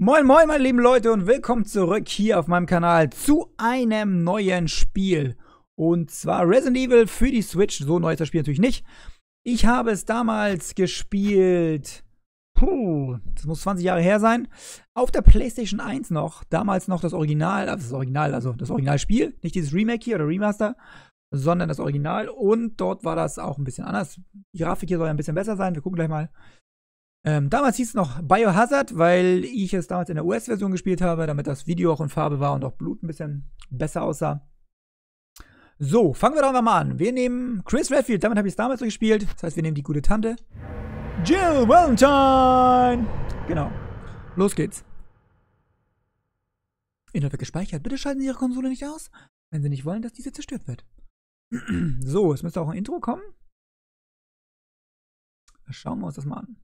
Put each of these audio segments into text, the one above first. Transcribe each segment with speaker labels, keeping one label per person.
Speaker 1: Moin moin meine lieben Leute und willkommen zurück hier auf meinem Kanal zu einem neuen Spiel. Und zwar Resident Evil für die Switch. So neu ist das Spiel natürlich nicht. Ich habe es damals gespielt. Puh, das muss 20 Jahre her sein. Auf der PlayStation 1 noch. Damals noch das Original, also das Original, also das Originalspiel. Nicht dieses Remake hier oder Remaster, sondern das Original. Und dort war das auch ein bisschen anders. Die Grafik hier soll ein bisschen besser sein. Wir gucken gleich mal. Ähm, damals hieß es noch Biohazard, weil ich es damals in der US-Version gespielt habe, damit das Video auch in Farbe war und auch Blut ein bisschen besser aussah. So, fangen wir doch mal an. Wir nehmen Chris Redfield, damit habe ich es damals so gespielt. Das heißt, wir nehmen die gute Tante. Jill Valentine! Genau. Los geht's. Inhalt wird gespeichert. Bitte schalten Sie Ihre Konsole nicht aus, wenn Sie nicht wollen, dass diese zerstört wird. so, es müsste auch ein Intro kommen. Schauen wir uns das mal an.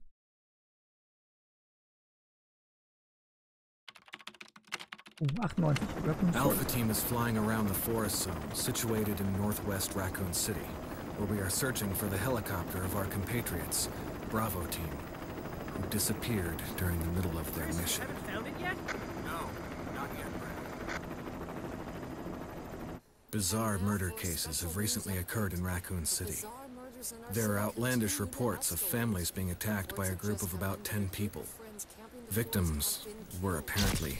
Speaker 1: Uh, 98.
Speaker 2: Alpha Team is flying around the forest zone situated in northwest Raccoon City, where we are searching for the helicopter of our compatriots, Bravo Team, who disappeared during the middle of their mission.
Speaker 3: Found it yet?
Speaker 2: No, not yet, Bizarre murder cases have recently occurred in Raccoon City. There are outlandish reports of families being attacked by a group of about 10 people. Victims were apparently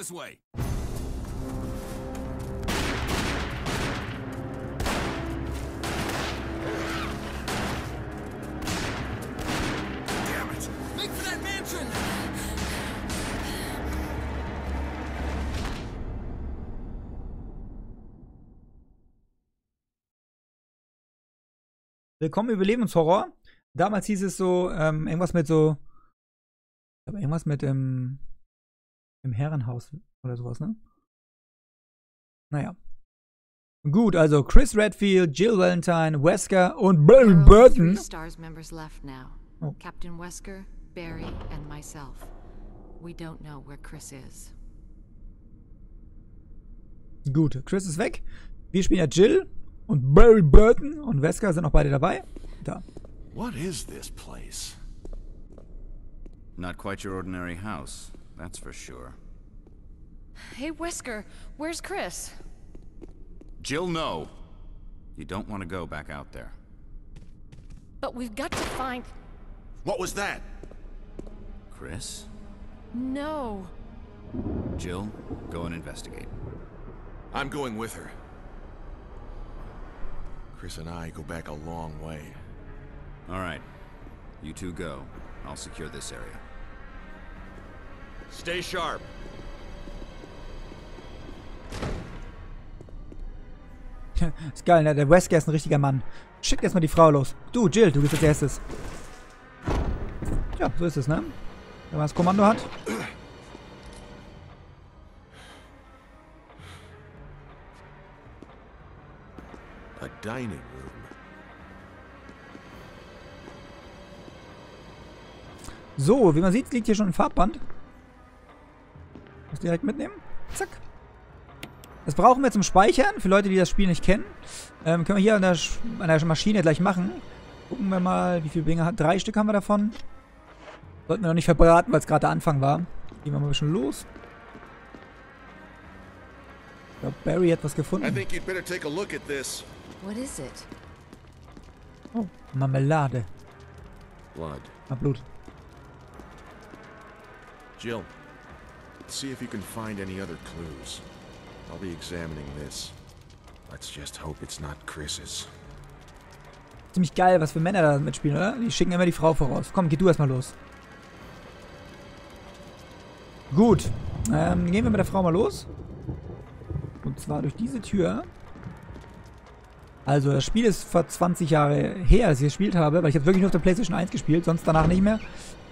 Speaker 2: This way.
Speaker 1: Willkommen Überlebenshorror. Damals hieß es so, ähm, irgendwas mit so. Aber irgendwas mit dem. Im Herrenhaus oder sowas, ne? Naja. Gut, also Chris Redfield, Jill Valentine, Wesker und Barry Burton.
Speaker 4: Three stars members left now.
Speaker 1: Oh.
Speaker 4: Captain Wesker, Barry, and myself. We don't know where Chris is.
Speaker 1: Gut, Chris ist weg. Wir spielen ja Jill und Barry Burton und Wesker sind auch beide dabei. Da.
Speaker 5: What is this place?
Speaker 6: Not quite your ordinary house, that's for sure.
Speaker 4: Hey, Whisker, where's Chris?
Speaker 6: Jill, no! You don't want to go back out there.
Speaker 3: But we've got to find.
Speaker 5: What was that?
Speaker 6: Chris?
Speaker 3: No.
Speaker 6: Jill, go and investigate.
Speaker 5: I'm going with her. Chris and I go back a long way.
Speaker 6: All right. You two go. I'll secure this area.
Speaker 5: Stay sharp.
Speaker 1: ist geil, ne? Der Wesker ist ein richtiger Mann. Schickt erstmal die Frau los. Du, Jill, du bist als erstes. Ja, so ist es, ne? Wenn man das Kommando hat.
Speaker 5: A dining room.
Speaker 1: So, wie man sieht, liegt hier schon ein Farbband. Direkt mitnehmen. Zack. Das brauchen wir zum Speichern, für Leute, die das Spiel nicht kennen. Ähm, können wir hier an der, an der Maschine gleich machen. Gucken wir mal, wie viele Dinge hat. Drei Stück haben wir davon. Sollten wir noch nicht verbraten, weil es gerade der Anfang war. Gehen wir mal ein bisschen los. Ich glaube, Barry hat was
Speaker 5: I
Speaker 1: gefunden.
Speaker 5: think you'd better take a look at this.
Speaker 4: What is it?
Speaker 1: Oh, Marmelade.
Speaker 5: Blood.
Speaker 1: Ah, Blut.
Speaker 5: Jill, see if you can find any other clues. I'll be examining this. Let's just hope it's not Chris's.
Speaker 1: Ziemlich geil, was für Männer da mitspielen, oder? Die schicken immer die Frau voraus. Komm, geh du erstmal los. Gut. Ähm, gehen wir mit der Frau mal los. Und zwar durch diese Tür. Also, das Spiel ist vor 20 Jahre her, als ich es gespielt habe, weil ich habe wirklich nur auf der PlayStation 1 gespielt, sonst danach nicht mehr.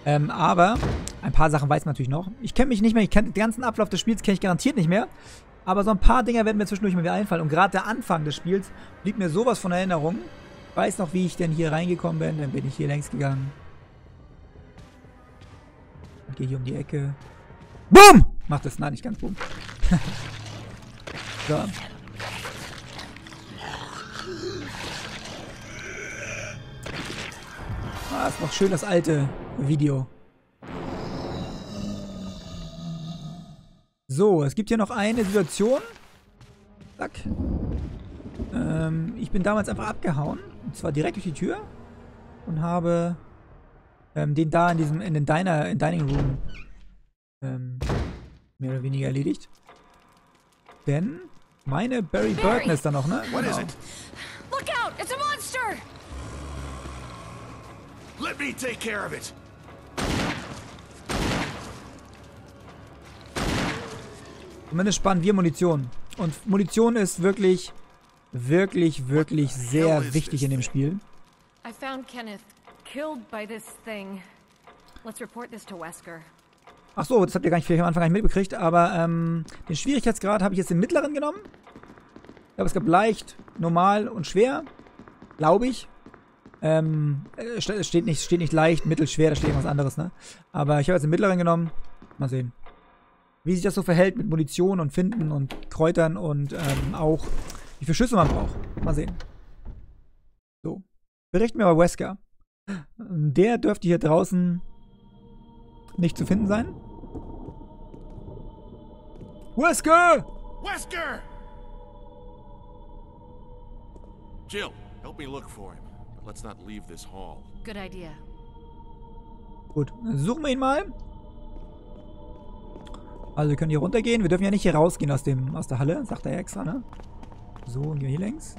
Speaker 1: Ähm, aber ein paar Sachen weiß man natürlich noch. Ich kenne mich nicht mehr, ich kenne den ganzen Ablauf des Spiels kenne ich garantiert nicht mehr. Aber so ein paar Dinger werden mir zwischendurch mal wieder einfallen. Und gerade der Anfang des Spiels liegt mir sowas von Erinnerung. Ich weiß noch, wie ich denn hier reingekommen bin. Dann bin ich hier längs gegangen. Und gehe hier um die Ecke. Boom! Macht das, nein, nicht ganz boom. so. Ah, ist noch schön das alte Video. So, es gibt hier noch eine Situation. Zack. Ähm, ich bin damals einfach abgehauen. Und zwar direkt durch die Tür. Und habe ähm, den da in diesem, in den Diner, in Dining Room ähm, mehr oder weniger erledigt. Denn meine Barry Burton ist da noch, ne?
Speaker 5: What is
Speaker 1: Genau.
Speaker 5: it?
Speaker 3: Look out! It's a monster!
Speaker 5: Let me take care of it.
Speaker 1: Zumindest sparen wir Munition. Und Munition ist wirklich, wirklich, wirklich sehr wichtig in dem? Spiel.
Speaker 3: I found Kenneth killed by this thing. Let's report this to Wesker.
Speaker 1: Ach so, das habt ihr gar nicht vielleicht am Anfang gar nicht mitbekriegt, aber ähm, den Schwierigkeitsgrad habe ich jetzt den mittleren genommen. Ich glaube, es gab leicht, normal und schwer. Glaube ich. Ähm, äh, es steht nicht, steht nicht leicht, mittel, schwer, da steht irgendwas anderes, ne? Aber ich habe jetzt den mittleren genommen. Mal sehen. Wie sich das so verhält mit Munition und Finden und Kräutern und ähm, auch wie viele Schüsse man braucht. Mal sehen. So. Berichten wir über Wesker. Der dürfte hier draußen nicht zu finden sein. Wesker!
Speaker 5: Wesker! Jill, help me look for him. But let's not leave this hall.
Speaker 4: Good idea.
Speaker 1: Gut, suchen wir ihn mal. Also wir können hier runtergehen. Wir dürfen ja nicht hier rausgehen aus, dem, aus der Halle, sagt er ja extra, ne? So, gehen wir hier längs.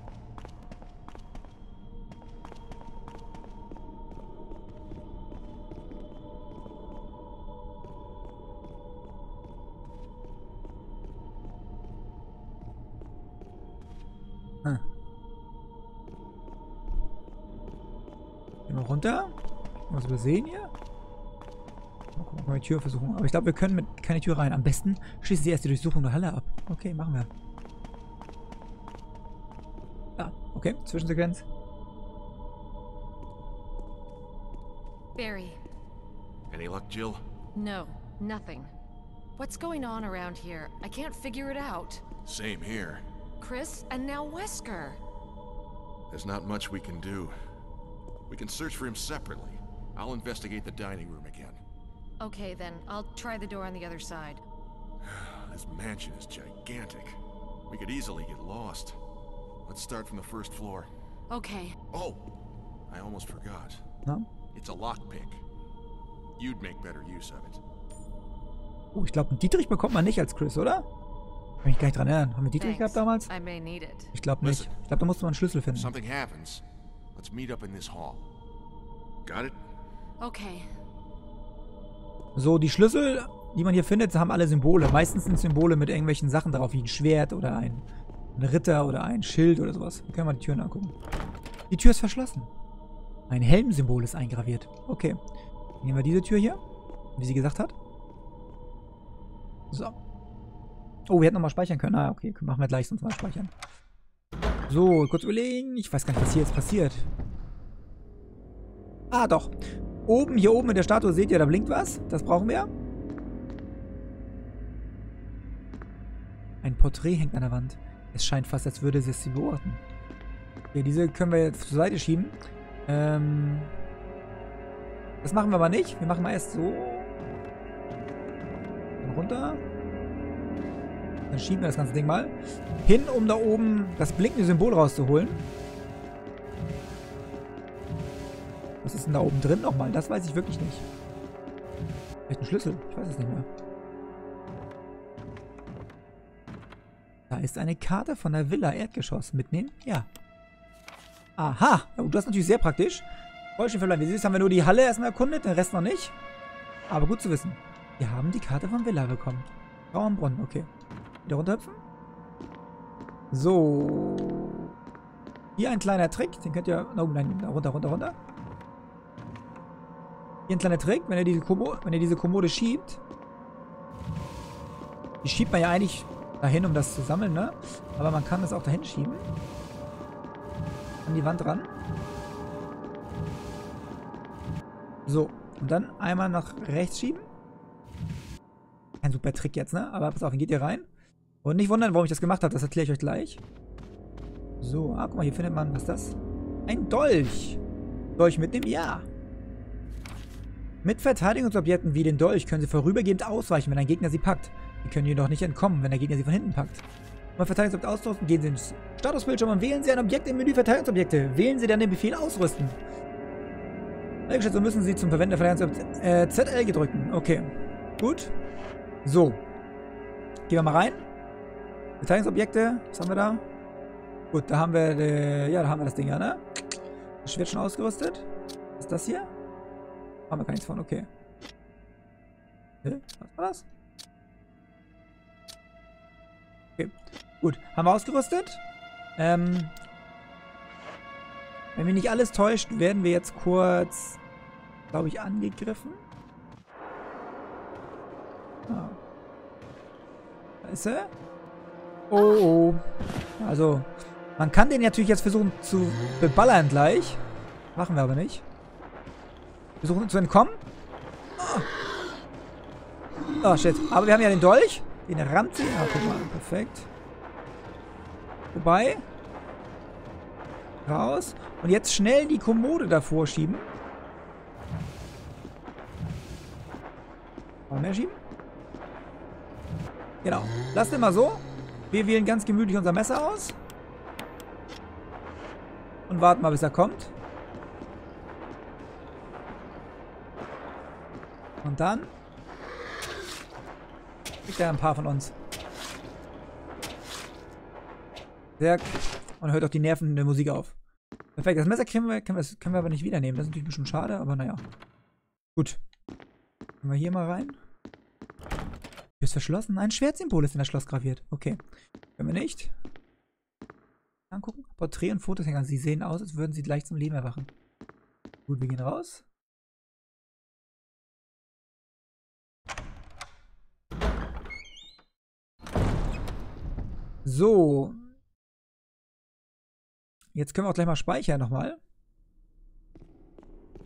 Speaker 1: Hm. Gehen wir runter. Was übersehen hier? Mal gucken, wir die Tür versuchen. Aber ich glaube, wir können mit keine Tür rein. Am besten schließen sie erst die Durchsuchung der Halle ab. Okay, machen wir. Ah, okay. Zwischensequenz.
Speaker 3: Barry.
Speaker 5: Any luck, Jill?
Speaker 3: No, nothing. What's going on around here? I can't figure it out.
Speaker 5: Same here.
Speaker 3: Chris and now Wesker.
Speaker 5: There's not much we can do. We can search for him separately. I'll investigate the dining room again.
Speaker 3: Okay, then. I'll try the door on the other side.
Speaker 5: This mansion is gigantic. We could easily get lost. Let's start from the first floor.
Speaker 3: Okay.
Speaker 5: Oh, I almost forgot.
Speaker 1: Na?
Speaker 5: It's a lockpick. You'd make better use of it.
Speaker 1: Oh, ich glaube, einen Dietrich bekommt man nicht als Chris, oder? Kann mich gar nicht dran erinnern. Haben wir Dietrich
Speaker 3: Thanks.
Speaker 1: gehabt damals?
Speaker 3: I may need it.
Speaker 1: Ich glaube nicht.
Speaker 5: Listen.
Speaker 1: Ich glaube, da musste man einen Schlüssel finden.
Speaker 5: something happens, let's meet up in this hall. Got it?
Speaker 4: Okay.
Speaker 1: So, die Schlüssel, die man hier findet, haben alle Symbole. Meistens sind Symbole mit irgendwelchen Sachen drauf, wie ein Schwert oder ein, ein Ritter oder ein Schild oder sowas. Wir können mal die Türen angucken. Die Tür ist verschlossen. Ein Helmsymbol ist eingraviert. Okay. Nehmen wir diese Tür hier, wie sie gesagt hat. So. Oh, wir hätten nochmal speichern können. Ah, okay. Machen wir gleich, sonst mal speichern. So, kurz überlegen. Ich weiß gar nicht, was hier jetzt passiert. Ah, doch. Oben, hier oben in der Statue seht ihr, da blinkt was. Das brauchen wir. Ein Porträt hängt an der Wand. Es scheint fast, als würde sie es sie beobachten. Okay, diese können wir jetzt zur Seite schieben. Ähm. Das machen wir aber nicht. Wir machen mal erst so. Dann runter. Dann schieben wir das ganze Ding mal. Hin, um da oben das blinkende Symbol rauszuholen. Was ist denn da oben drin nochmal? Das weiß ich wirklich nicht. Vielleicht ein Schlüssel? Ich weiß es nicht mehr. Da ist eine Karte von der Villa Erdgeschoss. Mitnehmen? Ja. Aha. Das ist natürlich sehr praktisch. Vollständig verbleiben. Wie siehst, haben wir nur die Halle erstmal erkundet, den Rest noch nicht. Aber gut zu wissen. Wir haben die Karte von Villa bekommen. Raumbronn, okay. Wieder runterhüpfen. So. Hier ein kleiner Trick. Den könnt ihr... Oh nein, runter, runter, runter. Hier ein kleiner Trick. Wenn ihr diese, Kommo wenn ihr diese Kommode schiebt. Die schiebt man ja eigentlich dahin, um das zu sammeln, ne? Aber man kann das auch dahin schieben. An die Wand ran. So. Und dann einmal nach rechts schieben. Kein super Trick jetzt, ne? Aber pass auf, dann geht ihr rein. Und nicht wundern, warum ich das gemacht habe. Das erkläre ich euch gleich. So, ah, guck mal, hier findet man, was ist das? Ein Dolch. Dolch mitnehmen? Ja. Mit Verteidigungsobjekten wie den Dolch können sie vorübergehend ausweichen, wenn ein Gegner sie packt. Sie können jedoch nicht entkommen, wenn der Gegner sie von hinten packt. Um ein Verteidigungsobjekt auszurüsten, gehen Sie ins Statusbildschirm und wählen Sie ein Objekt im Menü Verteidigungsobjekte. Wählen Sie dann den Befehl Ausrüsten. Eingestellt, so müssen Sie zum Verwenden der Verteidigungsobjekte äh, ZL gedrücken. Okay. Gut. So. Gehen wir mal rein. Verteidigungsobjekte. Was haben wir da? Gut, da haben wir, äh, ja, da haben wir das Ding ja, ne? Das Schwert schon ausgerüstet. Was ist das hier? Haben wir gar nichts von, okay. Was war das? Okay, gut. Haben wir ausgerüstet. Ähm, wenn mich nicht alles täuscht, werden wir jetzt kurz, glaube ich, angegriffen. Ah. Er. Oh, oh. Also, man kann den natürlich jetzt versuchen zu beballern gleich. Machen wir aber nicht. Versuchen zu entkommen. Oh. shit. Aber wir haben ja den Dolch. Den rammt. Ah, guck mal. Perfekt. Vorbei. Raus. Und jetzt schnell die Kommode davor schieben. Mal mehr schieben. Genau. Lasst den mal so. Wir wählen ganz gemütlich unser Messer aus. Und warten mal, bis er kommt. Dann kriegt er ein paar von uns. Sehr. Und hört auch die nervende Musik auf. Perfekt, das Messer können wir, können, wir, können wir aber nicht wiedernehmen. Das ist natürlich ein bisschen schade, aber naja. Gut. Gehen wir hier mal rein. Tür ist verschlossen. Ein Schwertsymbol ist in das Schloss graviert. Okay. Können wir nicht. Angucken. Porträt und Fotos hängen. Sie sehen aus, als würden sie gleich zum Leben erwachen. Gut, wir gehen raus. So. Jetzt können wir auch gleich mal speichern nochmal.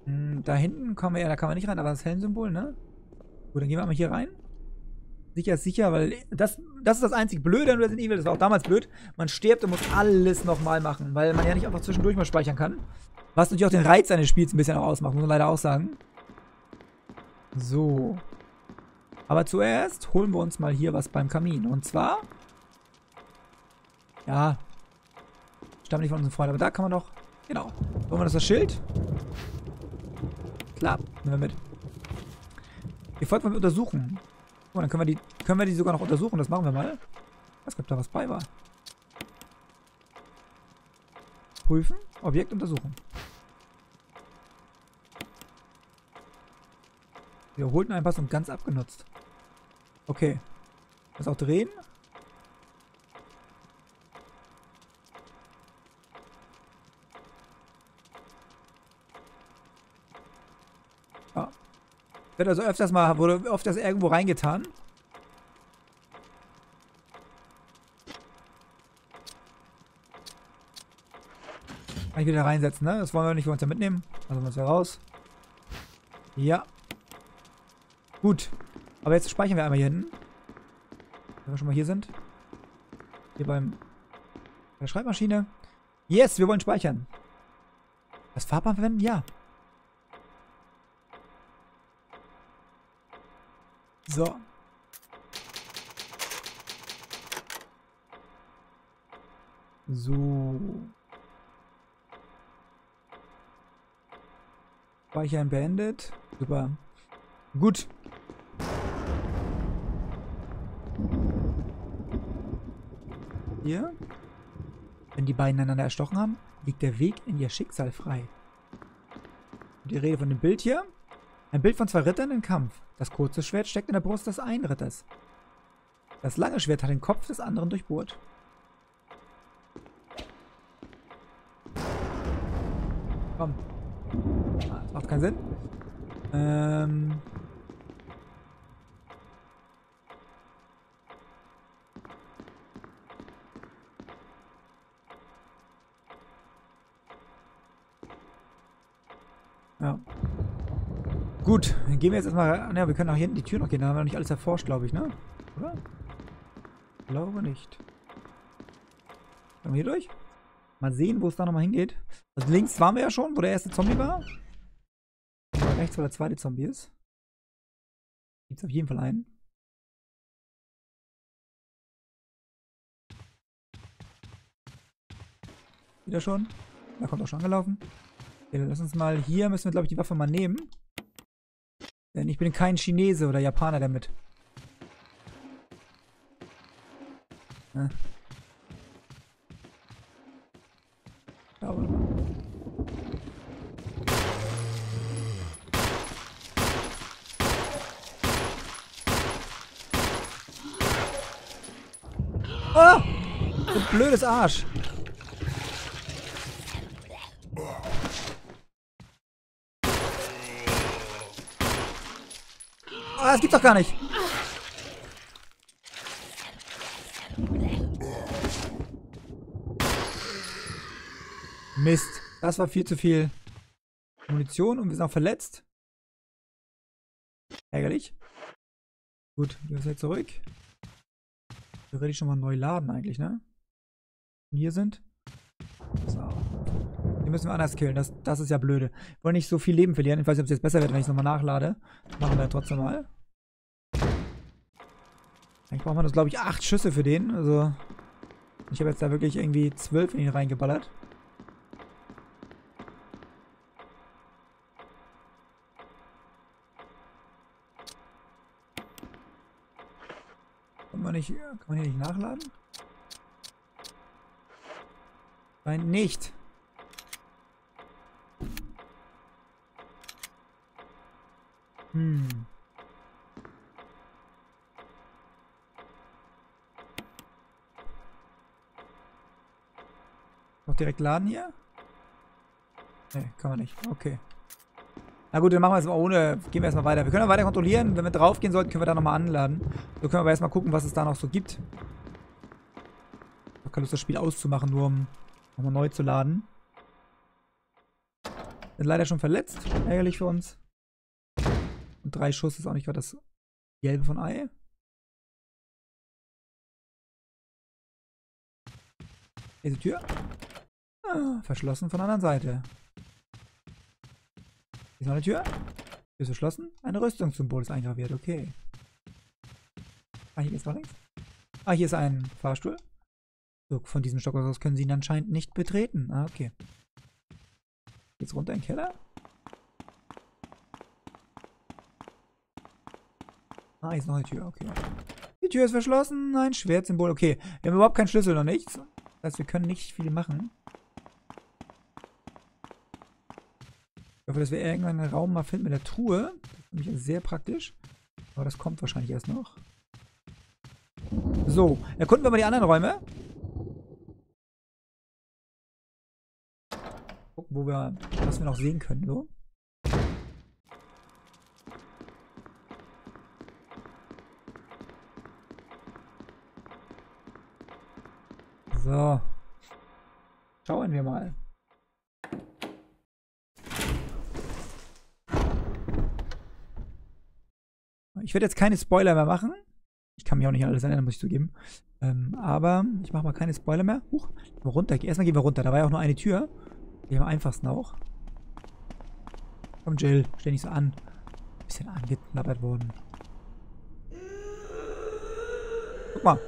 Speaker 1: Hm, da hinten kommen wir ja, da kann man nicht rein, aber das Helmsymbol, ne? Gut, dann gehen wir mal hier rein. Sicher ist sicher, weil das, das ist das einzig Blöde an Resident Evil. Das war auch damals blöd. Man stirbt und muss alles nochmal machen, weil man ja nicht einfach zwischendurch mal speichern kann. Was natürlich auch den Reiz eines Spiels ein bisschen auch ausmacht, muss man leider auch sagen. So. Aber zuerst holen wir uns mal hier was beim Kamin. Und zwar... Ja. Stammt nicht von unseren Freunden, aber da kann man noch Genau. Wollen wir das, das Schild? Klar, nehmen wir mit. Die folgt mal untersuchen. Guck mal, dann können wir, die, können wir die sogar noch untersuchen. Das machen wir mal. Was ob da was bei war. Prüfen. Objekt untersuchen. Wiederholten Einpassung ganz abgenutzt. Okay. Das auch drehen. Ja. Wird also öfters mal, wurde öfters irgendwo reingetan. Kann ich wieder reinsetzen, ne? Das wollen wir nicht für uns ja mitnehmen. Also müssen wir raus. Ja. Gut. Aber jetzt speichern wir einmal hier hinten. Wenn wir schon mal hier sind. Hier beim bei der Schreibmaschine. Yes, wir wollen speichern. Das Farbband verwenden? Ja. So. So. Speichern beendet. Super. Gut. Hier. Wenn die beiden einander erstochen haben, liegt der Weg in ihr Schicksal frei. Die Rede von dem Bild hier. Ein Bild von zwei Rittern im Kampf. Das kurze Schwert steckt in der Brust des einen Ritters. Das lange Schwert hat den Kopf des anderen durchbohrt. Komm. Ah, das macht keinen Sinn. Ähm... Ja. Gut, dann gehen wir jetzt erstmal. Ja, wir können auch hier hinten die Tür noch gehen. Da haben wir noch nicht alles erforscht, glaube ich, ne? Oder? Glaube nicht. Können wir hier durch? Mal sehen, wo es da nochmal hingeht. Also links waren wir ja schon, wo der erste Zombie war. Und rechts, wo der zweite Zombie ist. Gibt es auf jeden Fall einen. Wieder schon. Da kommt auch schon angelaufen. Okay, lass uns mal hier, müssen wir glaube ich die Waffe mal nehmen. Denn ich bin kein Chinese oder Japaner damit. Ja. Oh! Du blödes Arsch. Oh, das gibt's doch gar nicht. Mist. Das war viel zu viel Munition und wir sind auch verletzt. Ärgerlich. Gut, wir sind jetzt zurück. Wir ich schon mal neu laden eigentlich, ne? Und hier sind. So. Die müssen wir anders killen. Das, das ist ja blöde. Wir wollen nicht so viel Leben verlieren. Ich weiß nicht, ob es jetzt besser wird, wenn ich es nochmal nachlade. Machen wir trotzdem mal. Eigentlich braucht man das, glaube ich, acht Schüsse für den. Also. Ich habe jetzt da wirklich irgendwie zwölf in ihn reingeballert. Kann man, nicht, kann man hier nicht nachladen? Nein, nicht. Hm. Noch direkt laden hier? Ne, kann man nicht. Okay. Na gut, dann machen wir es mal ohne. Gehen wir erstmal weiter. Wir können weiter kontrollieren. Wenn wir drauf gehen sollten, können wir da nochmal anladen. So können wir aber erstmal gucken, was es da noch so gibt. Ich habe keine Lust, das Spiel auszumachen, nur um nochmal neu zu laden. Sind leider schon verletzt. Ärgerlich für uns. Und drei Schuss ist auch nicht gerade das Gelbe von Ei. Diese Tür. Verschlossen von der anderen Seite. Hier ist noch eine Tür. Tür ist verschlossen. Ein Rüstungssymbol ist eingraviert. Okay. Ah, hier geht's noch links. Ah, hier ist ein Fahrstuhl. So, von diesem Stock aus können sie ihn anscheinend nicht betreten. Ah, okay. Geht's runter in den Keller? Ah, hier ist noch eine Tür, okay. Die Tür ist verschlossen, ein Schwertsymbol, okay. Wir haben überhaupt keinen Schlüssel, noch nichts. Das heißt, wir können nicht viel machen. Hoffe, dass wir irgendwann einen Raum mal finden mit der Truhe. Das ist nämlich sehr praktisch. Aber das kommt wahrscheinlich erst noch. So, erkunden wir mal die anderen Räume. Gucken, wo wir, was wir noch sehen können, so. So. Schauen wir mal. Ich werde jetzt keine Spoiler mehr machen. Ich kann mich auch nicht an alles erinnern, muss ich zugeben. Ähm, aber ich mache mal keine Spoiler mehr. Huch, wir runter. Erstmal gehen wir runter. Da war ja auch nur eine Tür. Die am einfachsten auch. Komm, Jill, stell nicht so an. Bisschen angeknabbert worden. Guck mal.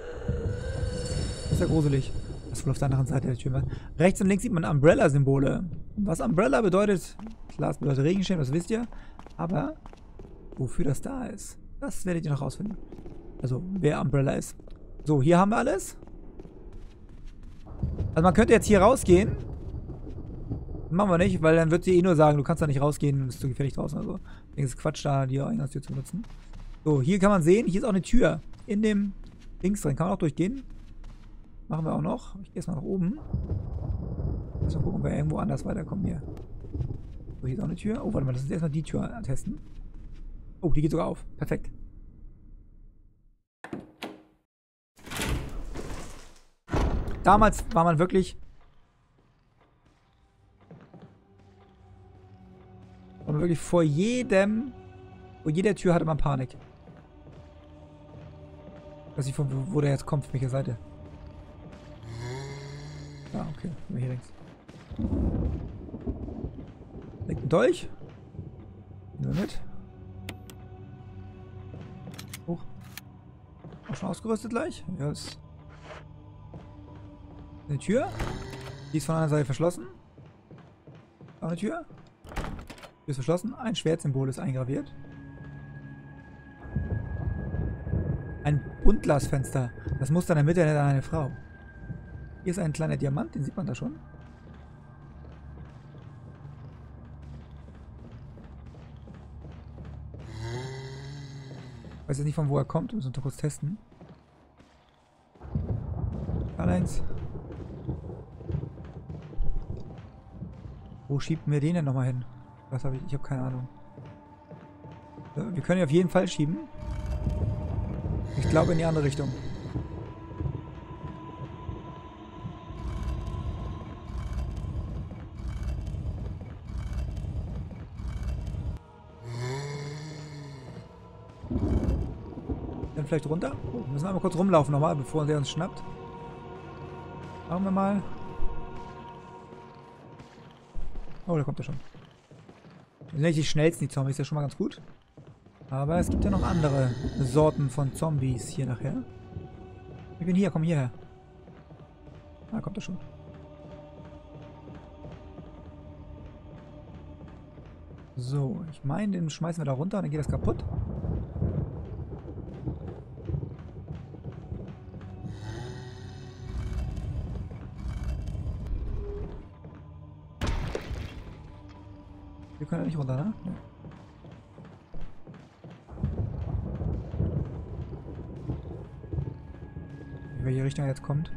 Speaker 1: ist ja gruselig. Was wohl auf der anderen Seite der Tür. Rechts und links sieht man Umbrella-Symbole. Was Umbrella bedeutet, klar, es bedeutet Regenschirm, das wisst ihr. Aber wofür das da ist, das werdet ihr noch rausfinden. Also, wer Umbrella ist. So, hier haben wir alles. Also man könnte jetzt hier rausgehen. Machen wir nicht, weil dann wird sie eh nur sagen, du kannst da nicht rausgehen und ist zu gefährlich draußen. Also, es ist Quatsch, da die Eingangstür zu nutzen. So, hier kann man sehen, hier ist auch eine Tür. In dem Dings drin. Kann man auch durchgehen. Machen wir auch noch. Ich gehe jetzt mal nach oben. Mal gucken, ob wir irgendwo anders weiterkommen hier. So, hier ist auch eine Tür. Oh, warte mal, lass uns erstmal die Tür testen. Oh, die geht sogar auf. Perfekt. Damals war man wirklich... War man wirklich vor jedem... Vor jeder Tür hatte man Panik. Weiß nicht, von wo, der jetzt kommt, von welcher Seite. Ah, okay. Hier links. Legt ein Dolch. Nehmen wir mit. Auch schon ausgerüstet gleich? Ja, ist... Eine Tür. Die ist von einer Seite verschlossen. Auch eine Tür. Die ist verschlossen. Ein Schwertsymbol ist eingraviert. Ein Buntglasfenster. Das Muster in der Mitte erinnert an eine Frau. Hier ist ein kleiner Diamant, den sieht man da schon. Weiß jetzt nicht, von wo er kommt. Wir müssen doch kurz testen. Karl-Heinz. Wo schiebt mir den denn nochmal hin? Was habe ich? Ich habe keine Ahnung. Wir können ihn auf jeden Fall schieben. Ich glaube in die andere Richtung. Dann vielleicht runter? Oh, wir müssen einmal kurz rumlaufen nochmal, bevor der uns schnappt. Machen wir mal. Oh, da kommt er schon. Das die schnellsten, die Zombies, ist ja schon mal ganz gut. Aber es gibt ja noch andere Sorten von Zombies hier nachher. Ich bin hier, komm hierher. Da kommt er schon. So, ich meine, den schmeißen wir da runter und dann geht das kaputt. Nicht runter, ne? Nee. In welche Richtung jetzt kommt.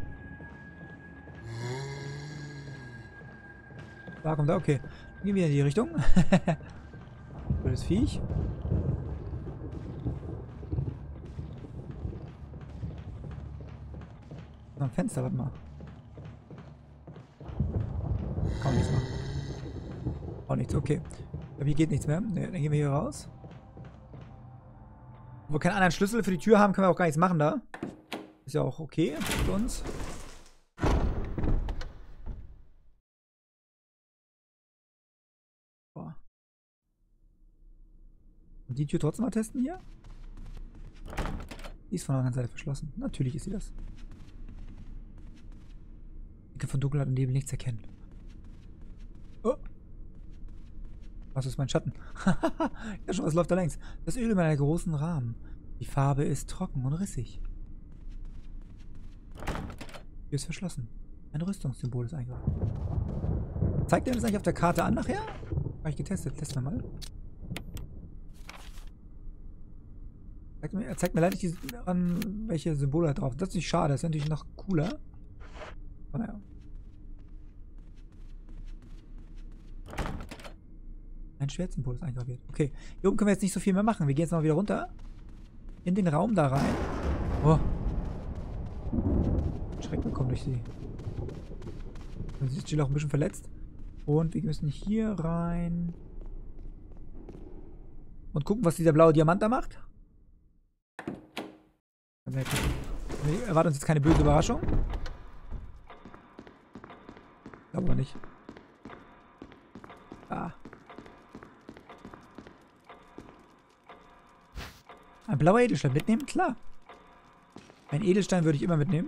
Speaker 1: Da kommt er, okay. Dann gehen wir in die Richtung. Blödes Viech. Noch ein Fenster, warte mal. Man nichts machen. Auch nichts, okay. Aber hier geht nichts mehr. Ne, dann gehen wir hier raus. Wo wir keinen anderen Schlüssel für die Tür haben, können wir auch gar nichts machen da. Ist ja auch okay für uns. Boah. Und die Tür trotzdem mal testen hier? Die ist von der anderen Seite verschlossen. Natürlich ist sie das. Ich kann von Dunkelheit und Nebel nichts erkennen. Oh. Was ist mein Schatten? ja, schon, was läuft da längs? Das Öl in einer großen Rahmen. Die Farbe ist trocken und rissig. Hier ist verschlossen. Ein Rüstungssymbol ist eingebaut. Zeigt er das eigentlich auf der Karte an nachher? Habe ich getestet. Testen wir mal. Zeigt mir, zeigt mir leider nicht an, welche Symbole da drauf sind. Das ist natürlich schade. Das ist natürlich noch cooler. Aber naja. Ein ist eingraviert. Okay. Hier oben können wir jetzt nicht so viel mehr machen. Wir gehen jetzt mal wieder runter. In den Raum da rein. Oh. Schreck bekommen durch sie. Und sie ist Jill auch ein bisschen verletzt. Und wir müssen hier rein. Und gucken, was dieser blaue Diamant da macht. Erwartet uns jetzt keine böse Überraschung. Glaube aber nicht. Ah. Ein blauer Edelstein mitnehmen? Klar. Ein Edelstein würde ich immer mitnehmen.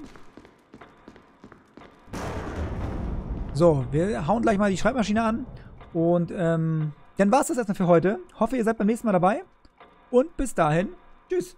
Speaker 1: So, wir hauen gleich mal die Schreibmaschine an. Und ähm, dann war es das erstmal für heute. Hoffe, ihr seid beim nächsten Mal dabei. Und bis dahin, tschüss.